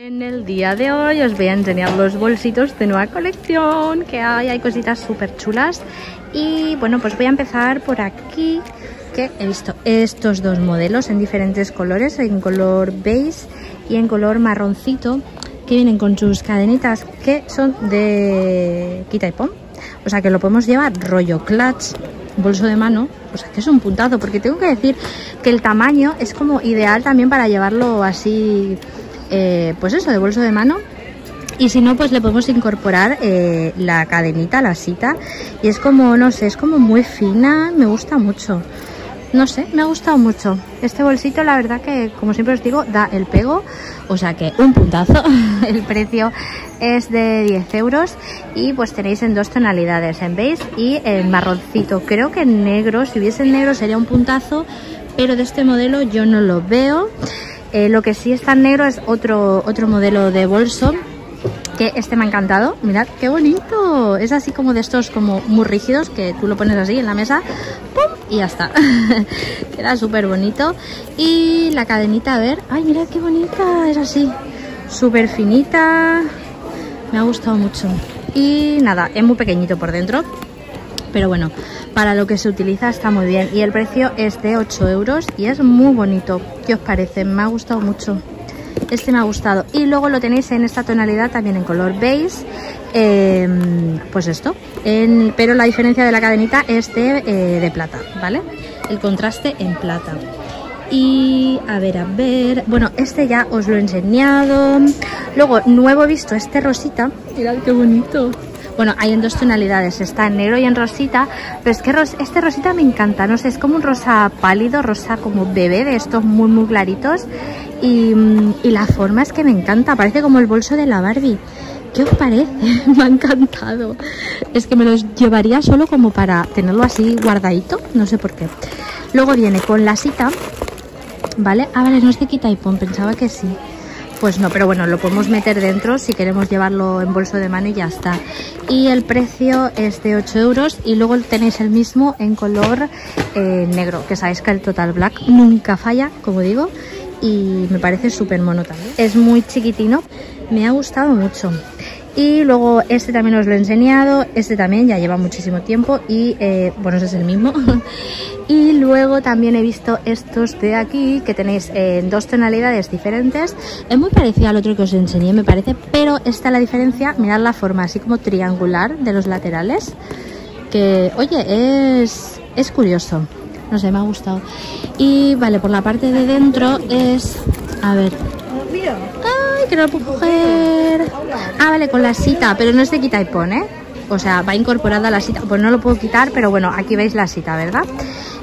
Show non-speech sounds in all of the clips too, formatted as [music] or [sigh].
En el día de hoy os voy a enseñar los bolsitos de nueva colección que hay, hay cositas súper chulas. Y bueno pues voy a empezar por aquí que he visto estos dos modelos en diferentes colores, en color beige y en color marroncito que vienen con sus cadenitas que son de quita y pon, o sea que lo podemos llevar rollo clutch bolso de mano, o sea que es un puntazo porque tengo que decir que el tamaño es como ideal también para llevarlo así eh, pues eso, de bolso de mano. Y si no, pues le podemos incorporar eh, la cadenita, la cita. Y es como, no sé, es como muy fina, me gusta mucho. No sé, me ha gustado mucho. Este bolsito, la verdad que, como siempre os digo, da el pego. O sea que un puntazo. [laughs] el precio es de 10 euros. Y pues tenéis en dos tonalidades, en beige y en marroncito. Creo que en negro, si hubiese en negro sería un puntazo. Pero de este modelo yo no lo veo. Eh, lo que sí está en negro es otro, otro modelo de bolso que este me ha encantado. Mirad qué bonito. Es así como de estos como muy rígidos que tú lo pones así en la mesa ¡pum! y ya está. [laughs] Queda súper bonito. Y la cadenita, a ver. Ay, mirad qué bonita. Es así. Súper finita. Me ha gustado mucho. Y nada, es muy pequeñito por dentro. Pero bueno, para lo que se utiliza está muy bien. Y el precio es de 8 euros y es muy bonito. ¿Qué os parece? Me ha gustado mucho. Este me ha gustado. Y luego lo tenéis en esta tonalidad también en color beige. Em, pues esto. pero la diferencia de la cadenita es de, eh, de plata, ¿vale? El contraste en plata. Y a ver, a ver. Bueno, este ya os lo he enseñado. Luego, nuevo visto este rosita. Mirad qué bonito. Bueno, hay en dos tonalidades, está en negro y en rosita, pero es que este rosita me encanta, no sé, es como un rosa pálido, rosa como bebé, de estos muy muy claritos y, mm, y la forma es que me encanta, parece como el bolso de la Barbie. ¿Qué os parece? [laughs] me ha encantado. Es que me los llevaría solo como para tenerlo así guardadito, no sé por qué. Luego viene con la cita, ¿vale? Ah, vale, no es de quita y pon, pensaba que sí. Pues no, pero bueno, lo podemos meter dentro si queremos llevarlo en bolso de mano y ya está. Y el precio es de 8 euros y luego tenéis el mismo en color eh, negro, que sabéis que el Total Black nunca falla, como digo, y me parece súper mono también. Es muy chiquitino, me ha gustado mucho. Y luego este también os lo he enseñado, este también ya lleva muchísimo tiempo y eh, bueno, ese es el mismo. [laughs] y luego también he visto estos de aquí que tenéis en dos tonalidades diferentes. Es muy parecido al otro que os enseñé me parece, pero esta la diferencia, mirad la forma así como triangular de los laterales. Que oye, es, es curioso. No sé, me ha gustado. Y vale, por la parte de dentro es... A ver, que no lo puedo coger. Ah, vale, con la cita, pero no es de quita y pone, ¿eh? O sea, va incorporada la cita. Pues no lo puedo quitar, pero bueno, aquí veis la cita, ¿verdad?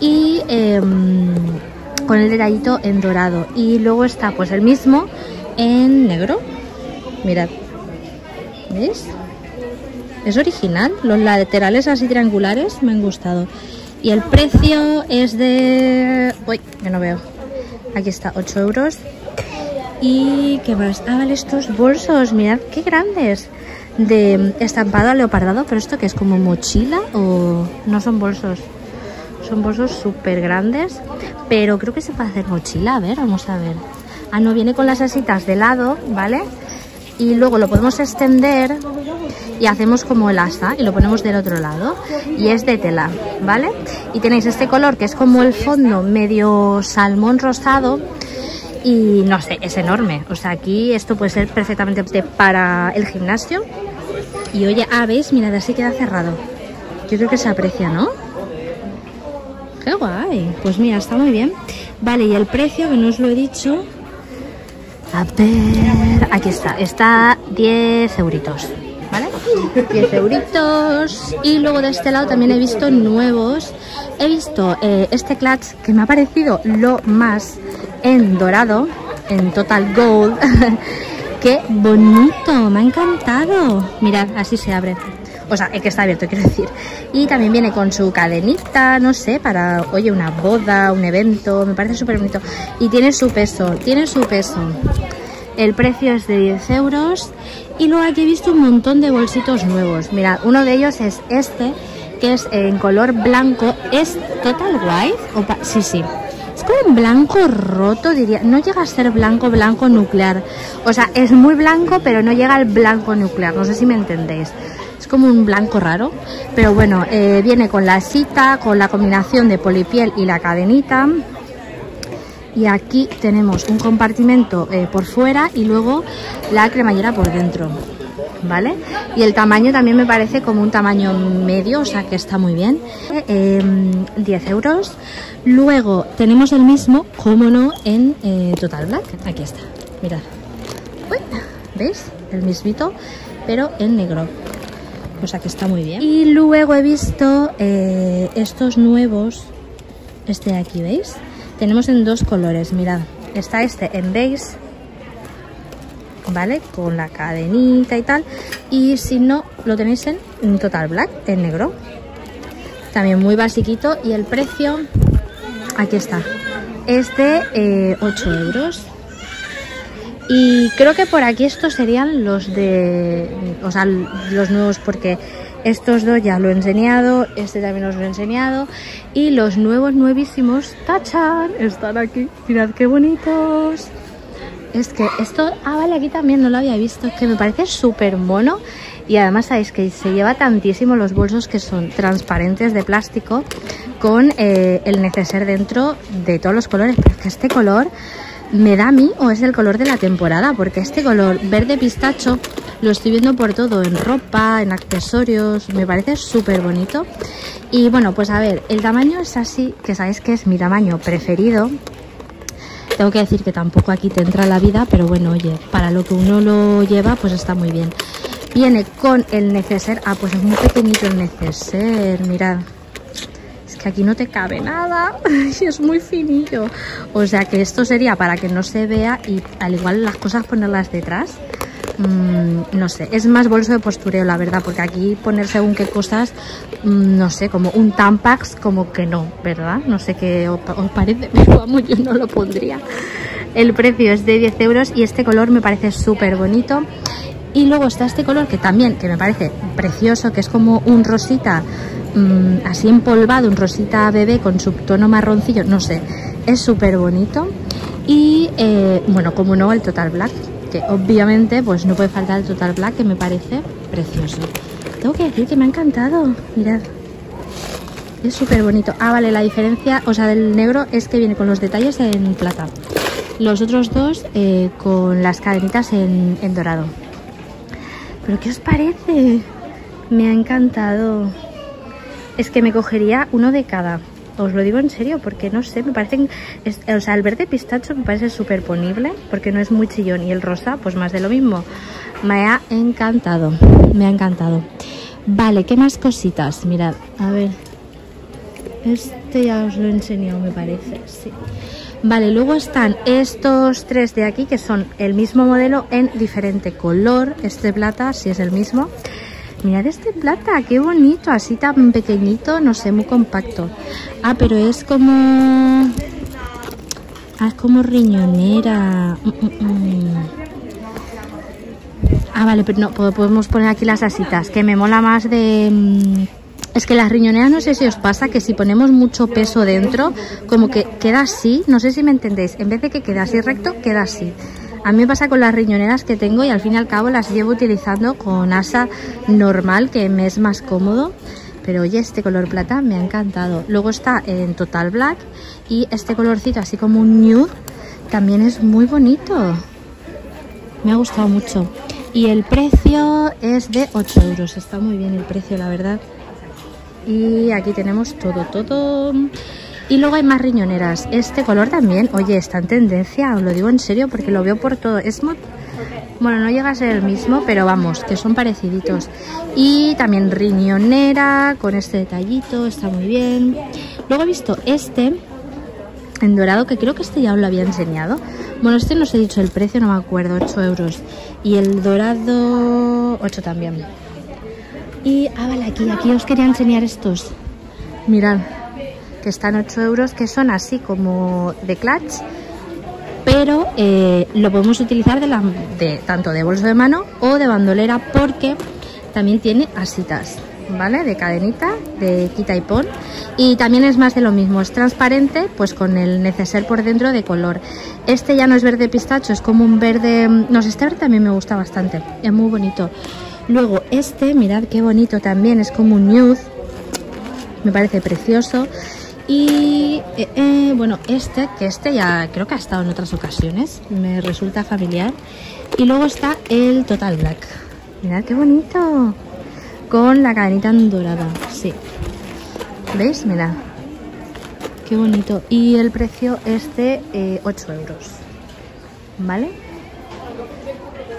Y em, con el detallito en dorado. Y luego está pues el mismo en negro. Mirad. ¿Veis? Es original. Los laterales así triangulares me han gustado. Y el precio es de... Uy, que no veo. Aquí está, 8 euros. ¿Y qué más? Ah, vale, estos bolsos, mirad qué grandes. De estampado leopardado, pero esto que es como mochila o no son bolsos. Son bolsos súper grandes, pero creo que se puede hacer mochila. A ver, vamos a ver. Ah, no, viene con las asitas de lado, ¿vale? Y luego lo podemos extender y hacemos como el asa y lo ponemos del otro lado. Y es de tela, ¿vale? Y tenéis este color que es como el fondo medio salmón rosado y no sé, es enorme. O sea, aquí esto puede ser perfectamente para el gimnasio. Y oye, ah, ¿veis? Mirad, así queda cerrado. Yo creo que se aprecia, ¿no? ¡Qué guay! Pues mira, está muy bien. Vale, y el precio, que no os lo he dicho... A ver... Aquí está. Está 10 euritos. ¿Vale? 10 euritos. Y luego de este lado también he visto nuevos. He visto eh, este clutch que me ha parecido lo más en dorado, en total gold. [laughs] ¡Qué bonito! Me ha encantado. Mirad, así se abre. O sea, es que está abierto, quiero decir. Y también viene con su cadenita, no sé, para, oye, una boda, un evento. Me parece súper bonito. Y tiene su peso, tiene su peso. El precio es de 10 euros. Y luego aquí he visto un montón de bolsitos nuevos. Mirad, uno de ellos es este, que es en color blanco. ¿Es Total White? sí, sí como un blanco roto, diría. No llega a ser blanco, blanco nuclear. O sea, es muy blanco, pero no llega al blanco nuclear. No sé si me entendéis. Es como un blanco raro. Pero bueno, eh, viene con la cita, con la combinación de polipiel y la cadenita. Y aquí tenemos un compartimento eh, por fuera y luego la cremallera por dentro. ¿Vale? Y el tamaño también me parece como un tamaño medio, o sea que está muy bien. 10 em, euros. Luego tenemos el mismo, como no, en eh, Total Black. Aquí está, mirad. ¿Veis? El mismito, pero en negro. O sea que está muy bien. Y luego he visto eh, estos nuevos, este de aquí, ¿veis? Tenemos en dos colores, mirad. Está este en beige ¿vale? Con la cadenita y tal. Y si no, lo tenéis en Total Black, en negro. También muy basiquito. Y el precio, aquí está, es de 8 eh, euros. Y creo que por aquí estos serían los de, o sea, los nuevos porque estos dos ya lo he enseñado, este también os lo he enseñado y los nuevos nuevísimos, tachan, están aquí, mirad qué bonitos. Es que esto, ah vale, aquí también no lo había visto, que me parece súper mono. Y además sabéis que se lleva tantísimo los bolsos que son transparentes de plástico con eh, el neceser dentro de todos los colores, pero es que este color me da a mí o es el color de la temporada, porque este color verde pistacho lo estoy viendo por todo, en ropa, en accesorios, me parece súper bonito. Y bueno, pues a ver, el tamaño es así, que sabéis que es mi tamaño preferido, tengo que decir que tampoco aquí te entra la vida, pero bueno, oye, para lo que uno lo lleva, pues está muy bien. Viene con el neceser. Ah, pues es muy pequeñito el neceser, mirad. Es que aquí no te cabe nada [laughs] y es muy finillo. O sea que esto sería para que no se vea y al igual las cosas ponerlas detrás. Mm, no sé, es más bolso de postureo la verdad, porque aquí poner según qué cosas, mm, no sé, como un Tampax, como que no, ¿verdad? No sé qué os, parece, [laughs] pero vamos, yo no lo pondría. El precio es de 10 euros y este color me parece súper bonito. Y luego está este color que también, que me parece precioso, que es como un rosita mm, así empolvado, un rosita bebé con su tono marroncillo, no sé, es súper bonito. Y eh, bueno, como no, el Total Black, que obviamente pues no puede faltar el Total Black que me parece precioso. Tengo que decir que me ha encantado, mirad. Es súper bonito. Ah, vale, la diferencia, o sea, del negro es que viene con los detalles en plata. Los otros dos eh, con las cadenitas en, en dorado. ¿Pero qué os parece? Me ha encantado. Es que me cogería uno de cada. Os lo digo en serio, porque no sé, me parecen... o sea, el verde pistacho me parece súper ponible, porque no es muy chillón. Y el rosa, pues más de lo mismo. Me ha encantado, me ha encantado. Vale, ¿qué más cositas? Mirad, a ver. Este ya os lo he enseñado, me parece, sí. Vale, luego están estos tres de aquí, que son el mismo modelo en diferente color. Este plata, si es el mismo. Mirad este plata, qué bonito, así tan pequeñito, no sé, muy compacto. Ah, pero es como... Ah, es como riñonera. Mm, mm, mm. Ah, vale, pero no, podemos poner aquí las asitas, que me mola más de... Es que las riñoneras no sé si os pasa que si ponemos mucho peso dentro, como que queda así, no sé si me entendéis, en vez de que quede así recto, queda así. A mí me pasa con las riñoneras que tengo y al fin y al cabo las llevo utilizando con asa normal, que me es más cómodo. Pero oye, este color plata me ha encantado. Luego está en Total Black y este colorcito así como un nude también es muy bonito. Me ha gustado mucho. Y el precio es de 8 euros. Está muy bien el precio, la verdad. Y aquí tenemos todo, todo. Y luego hay más riñoneras. Este color también, oye, está en tendencia, os lo digo en serio porque lo veo por todo. Es muy... Bueno, no llega a ser el mismo, pero vamos, que son pareciditos. Y también riñonera, con este detallito, está muy bien. Luego he visto este en dorado, que creo que este ya os lo había enseñado. Bueno, este no os he dicho el precio, no me acuerdo, 8 euros. Y el dorado, 8 también. Y, ah, vale, aquí, aquí os quería enseñar estos. Mirad que están 8 euros, que son así como de clutch, pero eh, lo podemos utilizar de, la, de tanto de bolso de mano o de bandolera porque también tiene asitas. ¿vale? De cadenita, de quita y pon. Y también es más de lo mismo, es transparente, pues con el neceser por dentro de color. Este ya no es verde pistacho, es como un verde... No sé, este verde también me gusta bastante, es muy bonito. Luego este, mirad qué bonito también, es como un nude, me parece precioso. Y eh, eh, bueno, este, que este ya creo que ha estado en otras ocasiones, me resulta familiar. Y luego está el Total Black. Mirad qué bonito. Con la cadenita dorada, sí. ¿Veis? Mirad. Qué bonito. Y el precio es de 8 eh, euros. ¿Vale?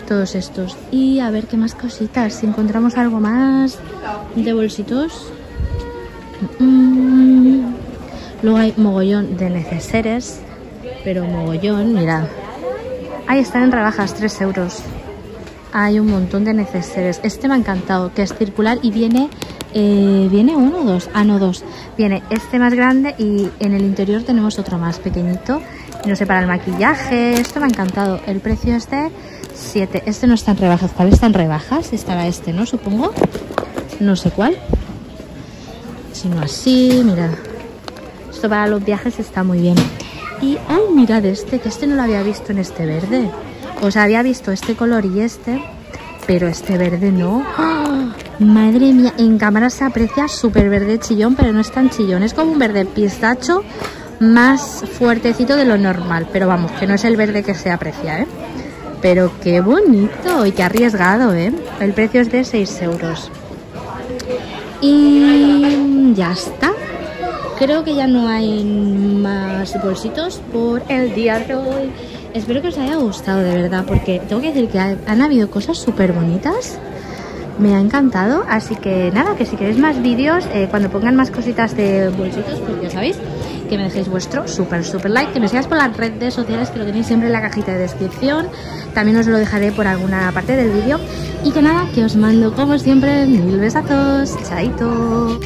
Todos estos. Y a ver qué más cositas. Si encontramos algo más de bolsitos. Mm, Luego hay mogollón de neceseres, pero mogollón, mirad. Ahí están en rebajas, 3 euros. Hay un montón de neceseres. Este me ha encantado, que es circular y viene... Eh, ¿Viene uno o dos? Ah, no, dos. Viene este más grande y en el interior tenemos otro más pequeñito. No sé, para el maquillaje. Esto me ha encantado. El precio es de 7. Este no está en rebajas. ¿Cuál está en rebajas? Estará este, ¿no? Supongo. No sé cuál. Sino así, mirad. Esto para los viajes está muy bien. Y, ay, mirad este, que este no lo había visto en este verde. O sea, había visto este color y este, pero este verde no. ¡Ah! Madre mía, en cámara se aprecia súper verde chillón, pero no es tan chillón. Es como un verde pistacho más fuertecito de lo normal. Pero vamos, que no es el verde que se aprecia, ¿eh? Pero qué bonito y qué arriesgado, ¿eh? El precio es de 6 euros. Y ya está creo que ya no hay más bolsitos por el día de hoy. Espero que os haya gustado de verdad, porque tengo que decir que han habido cosas súper bonitas. Me ha encantado, así que nada, que si queréis más vídeos, eh, cuando pongan más cositas de bolsitos, pues ya sabéis, que me dejéis vuestro súper, súper like, que me sigáis por las redes sociales, que lo tenéis siempre en la cajita de descripción. También os lo dejaré por alguna parte del vídeo. Y que nada, que os mando como siempre mil besazos. Chaito.